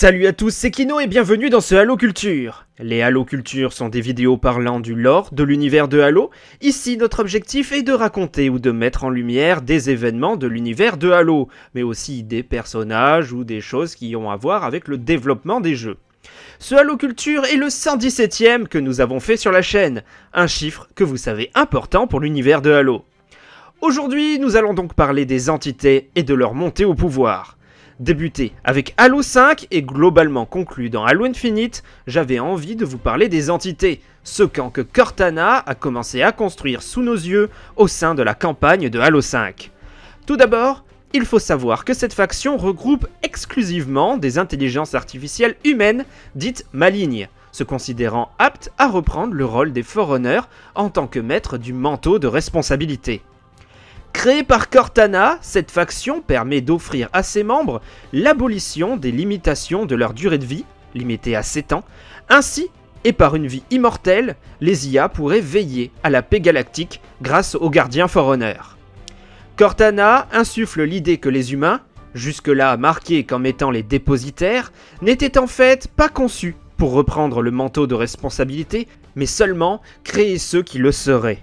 Salut à tous, c'est Kino et bienvenue dans ce Halo Culture. Les Halo Culture sont des vidéos parlant du lore de l'univers de Halo. Ici, notre objectif est de raconter ou de mettre en lumière des événements de l'univers de Halo, mais aussi des personnages ou des choses qui ont à voir avec le développement des jeux. Ce Halo Culture est le 117ème que nous avons fait sur la chaîne, un chiffre que vous savez important pour l'univers de Halo. Aujourd'hui, nous allons donc parler des entités et de leur montée au pouvoir. Débuté avec Halo 5 et globalement conclu dans Halo Infinite, j'avais envie de vous parler des entités, ce camp que Cortana a commencé à construire sous nos yeux au sein de la campagne de Halo 5. Tout d'abord, il faut savoir que cette faction regroupe exclusivement des intelligences artificielles humaines dites malignes, se considérant aptes à reprendre le rôle des Forerunners en tant que maîtres du manteau de responsabilité. Créée par Cortana, cette faction permet d'offrir à ses membres l'abolition des limitations de leur durée de vie, limitée à 7 ans, ainsi et par une vie immortelle, les IA pourraient veiller à la paix galactique grâce aux gardiens Forerunner. Cortana insuffle l'idée que les humains, jusque-là marqués comme étant les dépositaires, n'étaient en fait pas conçus pour reprendre le manteau de responsabilité, mais seulement créer ceux qui le seraient.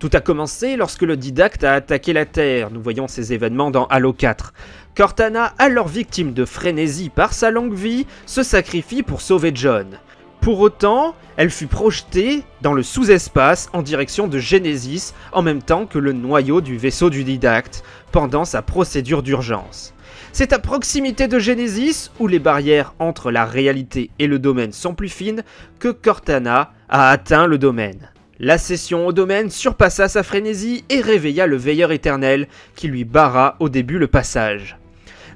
Tout a commencé lorsque le didacte a attaqué la Terre, nous voyons ces événements dans Halo 4. Cortana, alors victime de frénésie par sa longue vie, se sacrifie pour sauver John. Pour autant, elle fut projetée dans le sous-espace en direction de Genesis en même temps que le noyau du vaisseau du didacte, pendant sa procédure d'urgence. C'est à proximité de Genesis, où les barrières entre la réalité et le domaine sont plus fines, que Cortana a atteint le domaine. La session au domaine surpassa sa frénésie et réveilla le veilleur éternel qui lui barra au début le passage.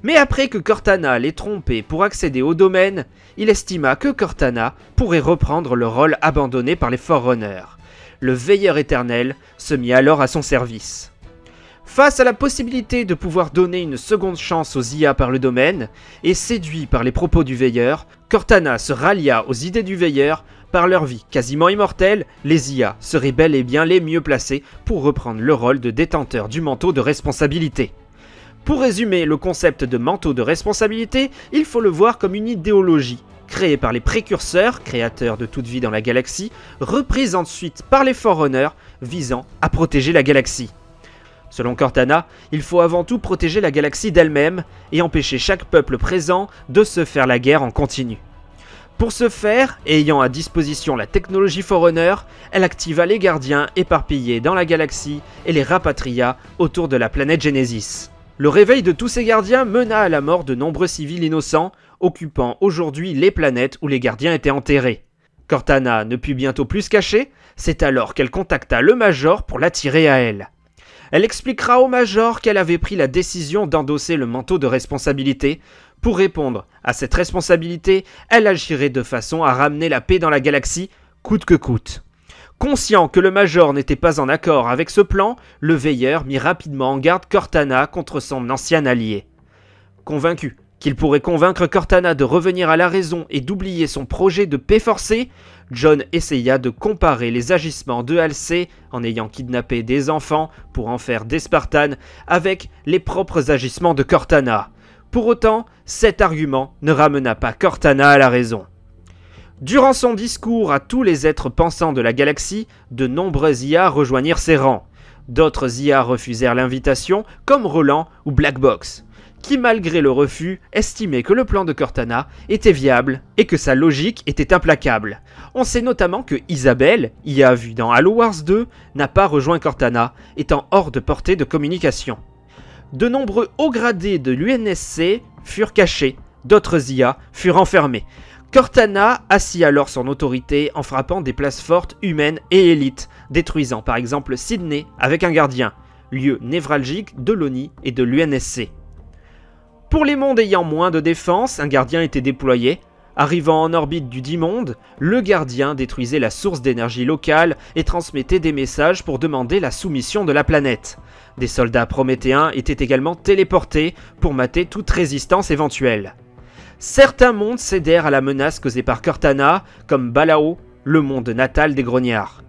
Mais après que Cortana l'ait trompé pour accéder au domaine, il estima que Cortana pourrait reprendre le rôle abandonné par les Forerunners. Le veilleur éternel se mit alors à son service. Face à la possibilité de pouvoir donner une seconde chance aux IA par le domaine, et séduit par les propos du veilleur, Cortana se rallia aux idées du veilleur par leur vie quasiment immortelle, les IA seraient bel et bien les mieux placés pour reprendre le rôle de détenteur du manteau de responsabilité. Pour résumer le concept de manteau de responsabilité, il faut le voir comme une idéologie créée par les précurseurs, créateurs de toute vie dans la galaxie, reprise ensuite par les Forerunners, visant à protéger la galaxie. Selon Cortana, il faut avant tout protéger la galaxie d'elle-même et empêcher chaque peuple présent de se faire la guerre en continu. Pour ce faire, ayant à disposition la technologie Forerunner, elle activa les gardiens éparpillés dans la galaxie et les rapatria autour de la planète Genesis. Le réveil de tous ces gardiens mena à la mort de nombreux civils innocents, occupant aujourd'hui les planètes où les gardiens étaient enterrés. Cortana ne put bientôt plus se cacher, c'est alors qu'elle contacta le Major pour l'attirer à elle. Elle expliquera au Major qu'elle avait pris la décision d'endosser le manteau de responsabilité, pour répondre à cette responsabilité, elle agirait de façon à ramener la paix dans la galaxie, coûte que coûte. Conscient que le Major n'était pas en accord avec ce plan, le veilleur mit rapidement en garde Cortana contre son ancien allié. Convaincu qu'il pourrait convaincre Cortana de revenir à la raison et d'oublier son projet de paix forcée, John essaya de comparer les agissements de Halsey, en ayant kidnappé des enfants pour en faire des Spartans, avec les propres agissements de Cortana. Pour autant, cet argument ne ramena pas Cortana à la raison. Durant son discours à tous les êtres pensants de la galaxie, de nombreux IA rejoignirent ses rangs. D'autres IA refusèrent l'invitation, comme Roland ou Blackbox, qui malgré le refus estimaient que le plan de Cortana était viable et que sa logique était implacable. On sait notamment que Isabelle, IA vue dans Halo Wars 2, n'a pas rejoint Cortana, étant hors de portée de communication de nombreux hauts gradés de l'UNSC furent cachés, d'autres IA furent enfermés. Cortana assit alors son autorité en frappant des places fortes humaines et élites, détruisant par exemple Sydney avec un gardien, lieu névralgique de l'ONI et de l'UNSC. Pour les mondes ayant moins de défense, un gardien était déployé, Arrivant en orbite du Dimonde, le gardien détruisait la source d'énergie locale et transmettait des messages pour demander la soumission de la planète. Des soldats prométhéens étaient également téléportés pour mater toute résistance éventuelle. Certains mondes cédèrent à la menace causée par Cortana, comme Balao, le monde natal des grognards.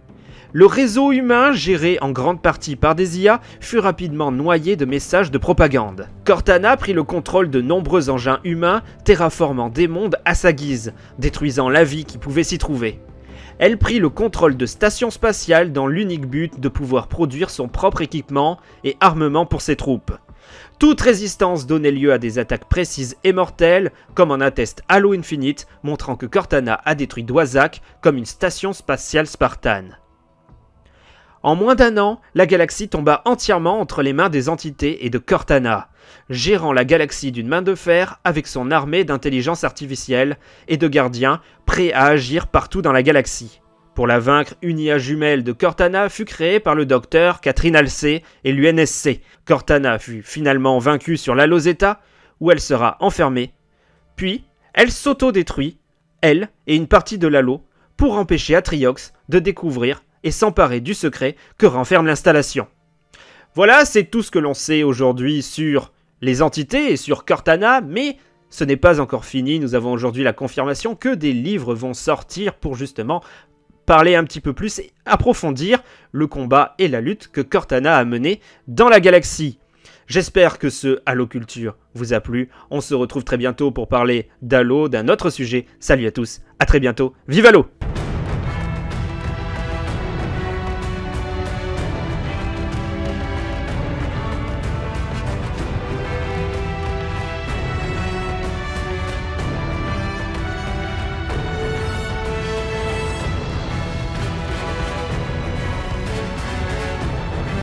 Le réseau humain, géré en grande partie par des IA, fut rapidement noyé de messages de propagande. Cortana prit le contrôle de nombreux engins humains, terraformant des mondes à sa guise, détruisant la vie qui pouvait s'y trouver. Elle prit le contrôle de stations spatiales dans l'unique but de pouvoir produire son propre équipement et armement pour ses troupes. Toute résistance donnait lieu à des attaques précises et mortelles, comme en atteste Halo Infinite, montrant que Cortana a détruit Dwazak comme une station spatiale spartane. En moins d'un an, la galaxie tomba entièrement entre les mains des entités et de Cortana, gérant la galaxie d'une main de fer avec son armée d'intelligence artificielle et de gardiens prêts à agir partout dans la galaxie. Pour la vaincre, une IA jumelle de Cortana fut créée par le docteur Catherine Alcé et l'UNSC. Cortana fut finalement vaincue sur l'Alozeta, où elle sera enfermée. Puis, elle s'auto-détruit, elle et une partie de l'Halo, pour empêcher Atriox de découvrir et s'emparer du secret que renferme l'installation. Voilà, c'est tout ce que l'on sait aujourd'hui sur les entités et sur Cortana, mais ce n'est pas encore fini, nous avons aujourd'hui la confirmation que des livres vont sortir pour justement parler un petit peu plus et approfondir le combat et la lutte que Cortana a mené dans la galaxie. J'espère que ce Halo Culture vous a plu. On se retrouve très bientôt pour parler d'Halo, d'un autre sujet. Salut à tous, à très bientôt. Vive Halo